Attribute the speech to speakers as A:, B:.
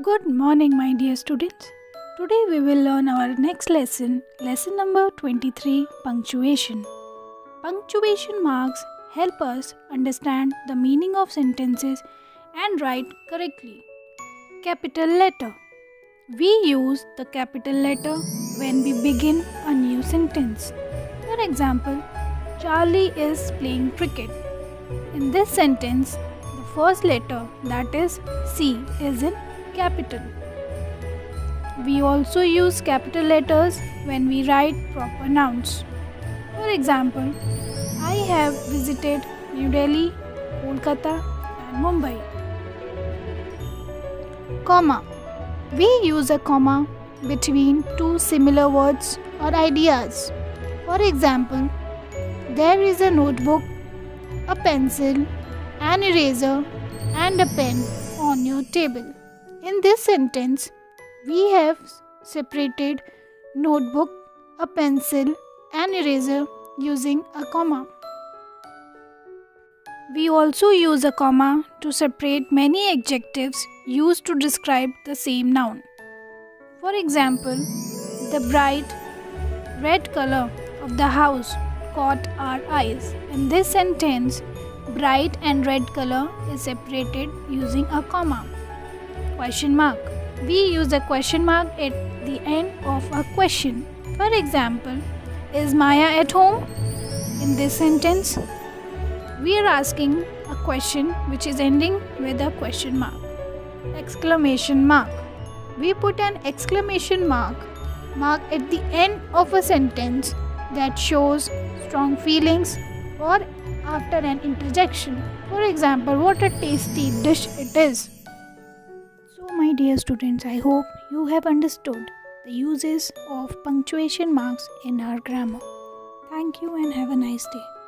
A: Good morning, my dear students. Today we will learn our next lesson, lesson number 23 Punctuation. Punctuation marks help us understand the meaning of sentences and write correctly. Capital letter We use the capital letter when we begin a new sentence. For example, Charlie is playing cricket. In this sentence, the first letter, that is C, is in capital. We also use capital letters when we write proper nouns. For example, I have visited New Delhi, Kolkata, and Mumbai. Comma We use a comma between two similar words or ideas. For example, there is a notebook, a pencil, an eraser, and a pen on your table. In this sentence, we have separated notebook, a pencil, and eraser using a comma. We also use a comma to separate many adjectives used to describe the same noun. For example, the bright red color of the house caught our eyes. In this sentence, bright and red color is separated using a comma question mark. We use a question mark at the end of a question. For example, is Maya at home? In this sentence, we are asking a question which is ending with a question mark. Exclamation mark. We put an exclamation mark mark at the end of a sentence that shows strong feelings or after an interjection. For example, what a tasty dish it is dear students, I hope you have understood the uses of punctuation marks in our grammar. Thank you and have a nice day.